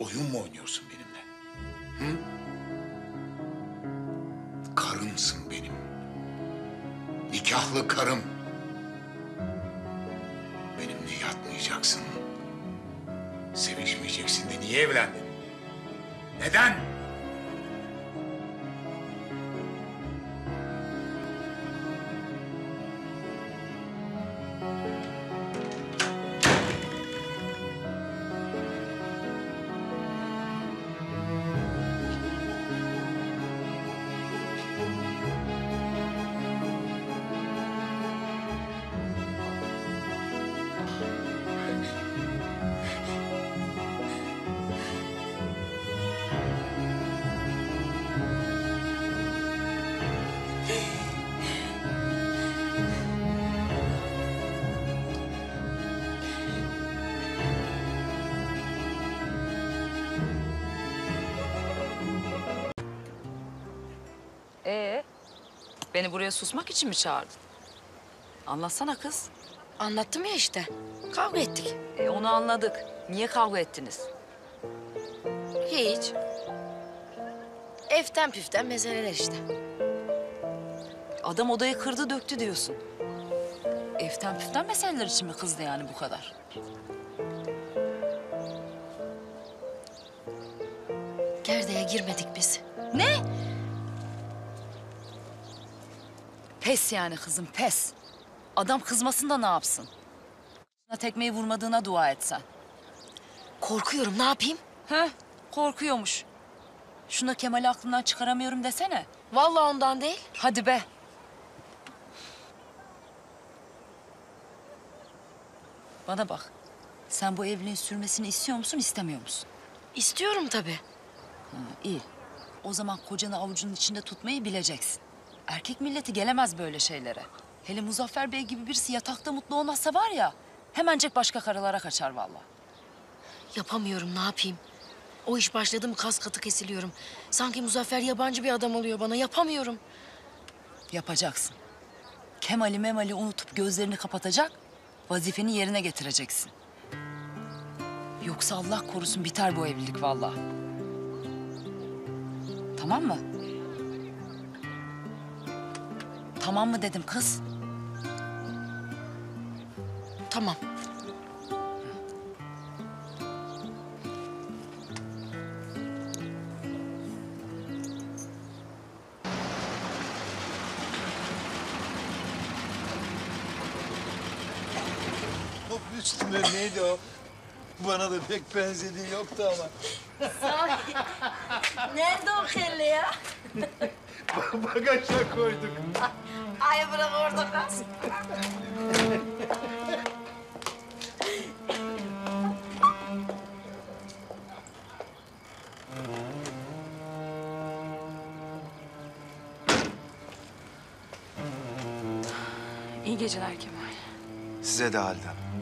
oyun mu oynuyorsun benimle? Hı? Karımsın benim. Nikahlı karım. Benimle yatmayacaksın. Sevişmeyeceksin de niye evlendin? Neden? Ee, beni buraya susmak için mi çağırdın? Anlatsana kız. Anlattım ya işte. Kavga ettik. E, onu anladık. Niye kavga ettiniz? Hiç. Eften püften meseleler işte. Adam odayı kırdı döktü diyorsun. Eften püften meseleler için mi kızdı yani bu kadar? Gerdeğe girmedik biz. Ne? Pes yani kızım pes. Adam kızmasın da ne yapsın? Sana tekmeyi vurmadığına dua etsen. Korkuyorum ne yapayım? Heh, korkuyormuş. Şuna Kemal'i aklından çıkaramıyorum desene. Vallahi ondan değil. Hadi be. Bana bak. Sen bu evliliğin sürmesini istiyor musun, istemiyor musun? İstiyorum tabii. Ha, iyi. O zaman kocanı avucunun içinde tutmayı bileceksin. Erkek milleti gelemez böyle şeylere. Hele Muzaffer Bey gibi birisi yatakta mutlu olmazsa var ya... ...hemencek başka karılara kaçar vallahi. Yapamıyorum ne yapayım? O iş başladı mı kas katı kesiliyorum. Sanki Muzaffer yabancı bir adam oluyor bana. Yapamıyorum. Yapacaksın. Kemal'i memali unutup gözlerini kapatacak... ...vazifeni yerine getireceksin. Yoksa Allah korusun biter bu evlilik vallahi. Tamam mı? Tamam mı dedim kız? Tamam. Hop üstüne neydi o? Bana da pek benzediği yoktu ama. Nerede o kelle ya? Bagaja koyduk. Ay bırak orada kalsın. İyi geceler Kemal. Size de Halide. Ay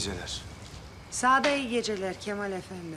geceler. Sağda iyi geceler Kemal Efendi.